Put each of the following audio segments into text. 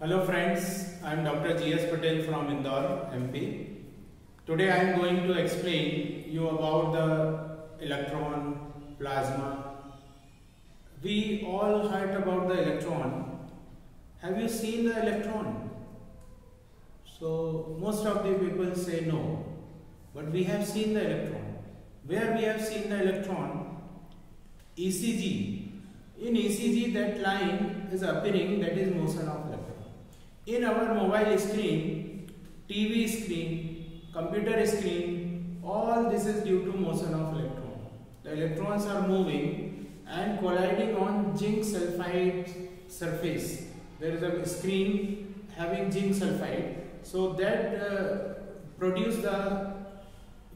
Hello friends, I am Dr. G.S. Patel from Indore, MP. Today I am going to explain you about the electron, plasma. We all heard about the electron. Have you seen the electron? So most of the people say no, but we have seen the electron. Where we have seen the electron? ECG. In ECG that line is appearing that is motion of electron in our mobile screen, TV screen, computer screen, all this is due to motion of electron. The electrons are moving and colliding on zinc sulfide surface. There is a screen having zinc sulfide. So that uh, produce the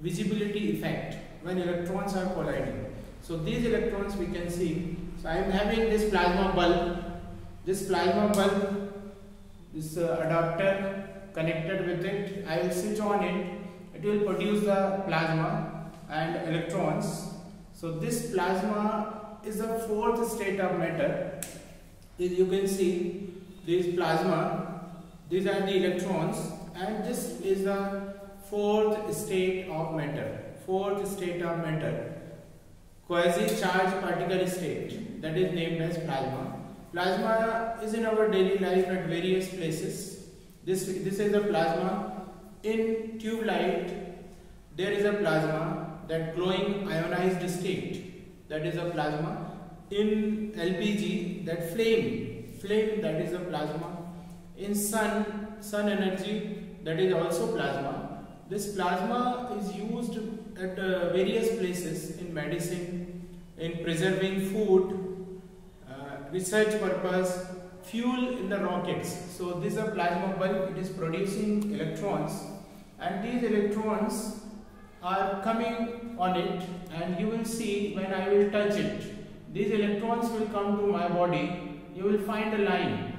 visibility effect when electrons are colliding. So these electrons we can see. So I am having this plasma bulb. This plasma bulb this uh, adapter connected with it. I will switch on it. It will produce the plasma and electrons. So this plasma is the fourth state of matter. You can see this plasma these are the electrons and this is the fourth state of matter. Fourth state of matter. Quasi charged particle state that is named as plasma Plasma is in our daily life at various places. This, this is a plasma. In tube light, there is a plasma, that glowing ionized state, that is a plasma. In LPG, that flame, flame that is a plasma. In sun, sun energy, that is also plasma. This plasma is used at uh, various places in medicine, in preserving food, research purpose, fuel in the rockets. So this is a plasma bulb, it is producing electrons and these electrons are coming on it and you will see when I will touch it, these electrons will come to my body, you will find a line.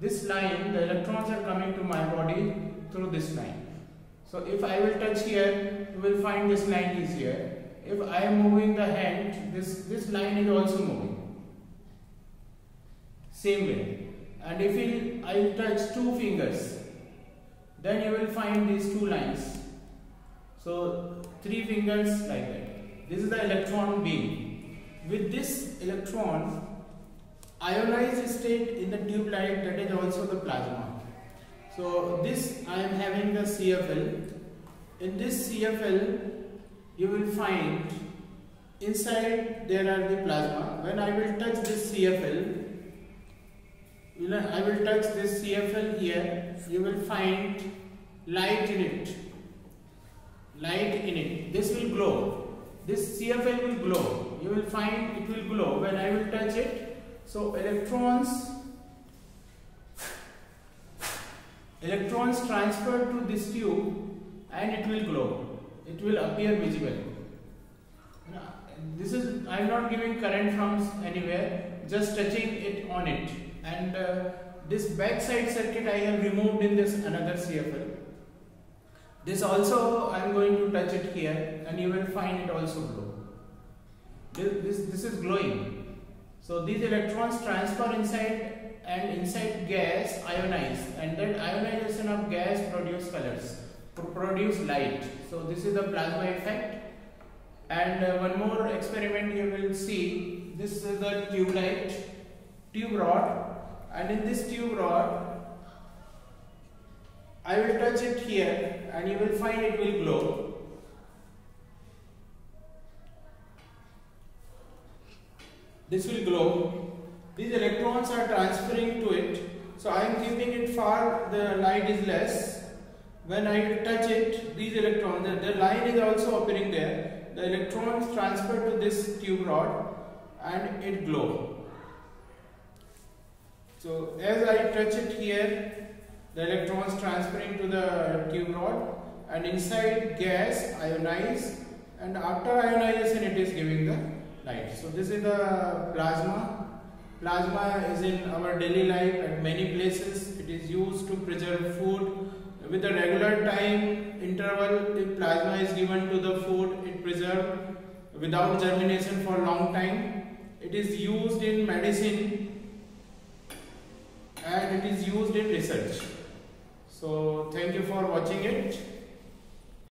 This line, the electrons are coming to my body through this line. So if I will touch here, you will find this line is here. If I am moving the hand, this, this line is also moving same way. And if I touch two fingers then you will find these two lines. So three fingers like that. This is the electron beam. With this electron ionized state in the tube light that is also the plasma. So this I am having the CFL in this CFL you will find inside there are the plasma. When I will touch this CFL I will touch this CFL here, you will find light in it. Light in it. This will glow. This CFL will glow. You will find it will glow when I will touch it. So electrons electrons transfer to this tube and it will glow. It will appear visible. This is I am not giving current from anywhere, just touching it on it and uh, this backside circuit I have removed in this another CFL. This also I am going to touch it here and you will find it also glow. This, this, this is glowing. So these electrons transfer inside and inside gas ionize and that ionization of gas produce colors, produce light. So this is the plasma effect and uh, one more experiment you will see this is the tube light tube rod and in this tube rod I will touch it here and you will find it will glow. This will glow. These electrons are transferring to it. So I am keeping it far. The light is less. When I touch it these electrons the, the line is also appearing there. The electrons transfer to this tube rod and it glow so as I touch it here, the electrons transferring to the tube rod and inside gas ionize and after ionization it is giving the light. So this is the plasma. Plasma is in our daily life at many places. It is used to preserve food. With a regular time interval, if plasma is given to the food, it preserves without germination for long time. It is used in medicine it is used in research. So thank you for watching it.